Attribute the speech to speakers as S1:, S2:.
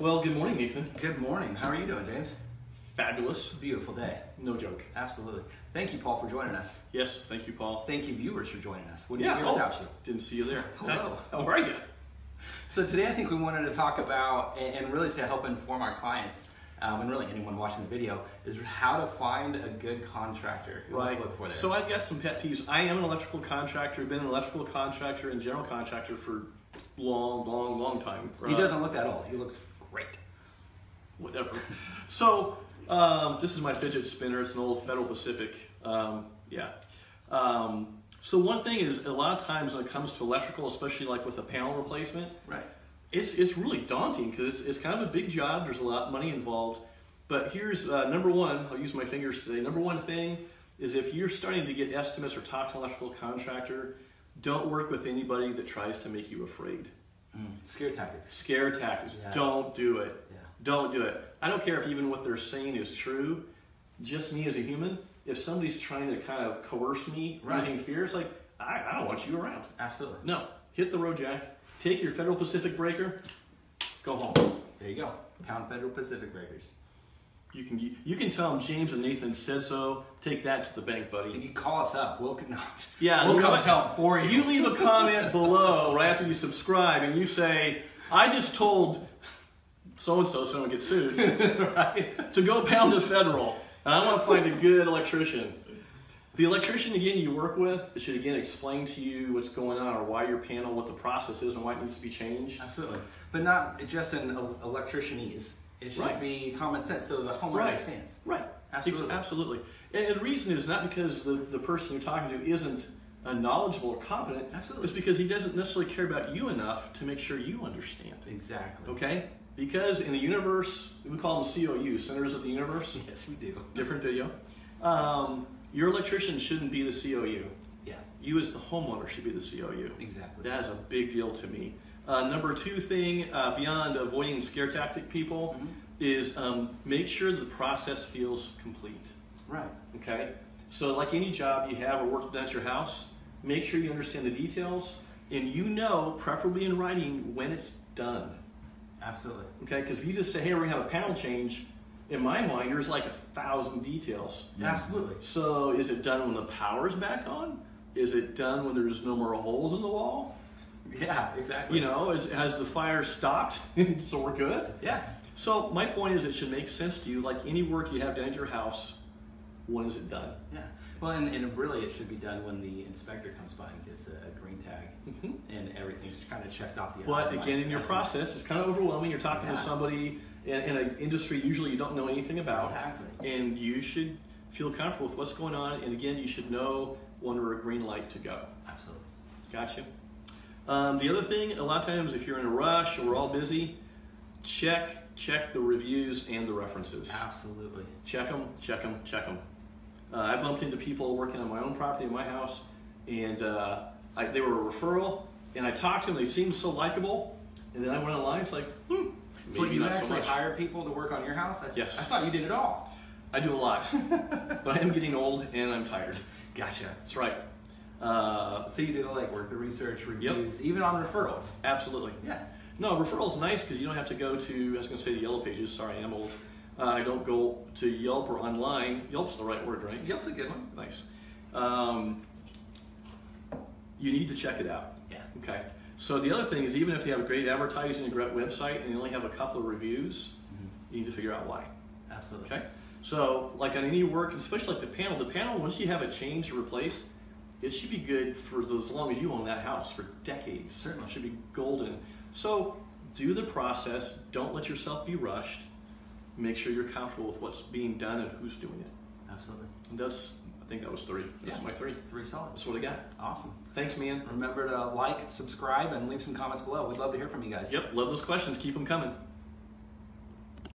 S1: Well, good morning, Nathan.
S2: Good morning. How are you doing, James?
S1: Fabulous.
S2: Beautiful day.
S1: No joke.
S2: Absolutely. Thank you, Paul, for joining us.
S1: Yes, thank you, Paul.
S2: Thank you, viewers, for joining us. Wouldn't
S1: Yeah,
S2: be here
S1: oh,
S2: without you.
S1: Didn't see you there.
S2: Hello.
S1: How are you?
S2: So today, I think we wanted to talk about, and really to help inform our clients, um, and really anyone watching the video, is how to find a good contractor.
S1: Right.
S2: To look for there.
S1: So I've got some pet peeves. I am an electrical contractor. Been an electrical contractor and general contractor for long, long, long time.
S2: he
S1: Uh,
S2: doesn't look that old. He looks great.
S1: whatever. So um, this is my fidget spinner. It's an old Federal Pacific. Um, yeah. Um, so one thing is a lot of times when it comes to electrical, especially like with a panel replacement,
S2: Right.
S1: it's it's really daunting because it's, it's kind of a big job. There's a lot of money involved. But here's uh, number one. I'll use my fingers today. Number one thing is if you're starting to get estimates or talk to an electrical contractor, don't work with anybody that tries to make you afraid.
S2: Mm. Scare tactics.
S1: Scare tactics.
S2: Yeah.
S1: Don't do it.
S2: Yeah.
S1: Don't do it. I don't care if even what they're saying is true. Just me as a human, if somebody's trying to kind of coerce me
S2: Right.
S1: using fear, it's like I, I don't want you around.
S2: Absolutely.
S1: No, hit the road, Jack. Take your Federal Pacific breaker. Go home.
S2: There you go. Pound Federal Pacific Breakers.
S1: You can you can tell them James and Nathan said so. Take that to the bank, buddy.
S2: And you call us up. We'll no.
S1: Yeah,
S2: we'll come and tell them for you.
S1: You leave a comment below right after you subscribe, and you say, "I just told so and so, so don't get sued,
S2: right.
S1: to go pound the federal, and I want to find a good electrician." The electrician again you work with should again explain to you what's going on or why your panel, what the process is, and why it needs to be changed.
S2: Absolutely, but not just an el- electricianese. It should
S1: Right.
S2: be common sense so the homeowner
S1: Right.
S2: understands.
S1: Right.
S2: Absolutely.
S1: Absolutely. And, and the reason is not because the, the person you're talking to isn't knowledgeable or competent.
S2: Absolutely.
S1: It's because he doesn't necessarily care about you enough to make sure you understand.
S2: Exactly.
S1: Okay? Because in the universe, we call them COU, centers of the universe,
S2: Yes, we do.
S1: different video. Um, your electrician shouldn't be the COU.
S2: Yeah.
S1: You, as the homeowner, should be the COU.
S2: Exactly.
S1: That is a big deal to me. Uh, number two thing, uh, beyond avoiding scare tactic people,
S2: Mhm.
S1: is um, make sure the process feels complete.
S2: Right.
S1: Okay? So, like any job you have or work done at your house, make sure you understand the details and you know, preferably in writing, when it's done.
S2: Absolutely.
S1: Okay? Because if you just say, hey, we're to have a panel change, in my mind, there's like a thousand details.
S2: Absolutely.
S1: So, is it done when the power's back on? Is it done when there's no more holes in the wall?
S2: Yeah. Exactly.
S1: You know, is, has the fire stopped? so we're good?
S2: Yeah.
S1: So, my point is, it should make sense to you, like any work you have done at your house, when is it done?
S2: Yeah. Well, and, and really, it should be done when the inspector comes by and gives a, a green tag,
S1: Mhm.
S2: and everything's kind of checked off the.
S1: But again, in your process, it's kind of overwhelming. You're talking
S2: Yeah.
S1: to somebody in, in an industry usually you don't know anything about,
S2: Exactly.
S1: and you should feel comfortable with what's going on. And again, you should know when we're a green light to go.
S2: Absolutely.
S1: Gotcha. Um, the other thing, a lot of times, if you're in a rush or we're all busy, check check the reviews and the references.
S2: Absolutely.
S1: Check them, check them, check them. Uh, I bumped into people working on my own property in my house, and uh, I, they were a referral, and I talked to them. They seemed so likable, and then I went online. It's like, hmm,
S2: So you
S1: so
S2: actually
S1: much.
S2: hire people to work on your house? I,
S1: Yes.
S2: I thought you did it all.
S1: I do a lot, but I am getting old and I'm tired.
S2: Gotcha.
S1: That's right. Uh,
S2: So you do the legwork, the research, reviews, even on referrals.
S1: absolutely.
S2: Yeah.
S1: No, referral's nice because you don't have to go to. I was going to say the yellow pages. Sorry, I'm old. Uh, I don't go to Yelp or online. Yelp's the right word, right?
S2: Yelp's a good one.
S1: Nice. Um, you need to check it out.
S2: Yeah.
S1: Okay. So the other thing is, even if you have a great advertising and a great website, and you only have a couple of reviews, you need to figure out why.
S2: Absolutely.
S1: Okay. So, like on any work, especially like the panel, the panel once you have it changed or replaced, it should be good for as long as you own that house for decades.
S2: Certainly.
S1: it should be golden. So, do the process. Don't let yourself be rushed. Make sure you're comfortable with what's being done and who's doing it.
S2: Absolutely.
S1: And that's, I think that was three. That's
S2: Yeah.
S1: my three.
S2: Three solid.
S1: That's what I got.
S2: Awesome.
S1: Thanks, man.
S2: Remember to like, subscribe, and leave some comments below. We'd love to hear from you guys.
S1: Yep, love those questions. Keep them coming.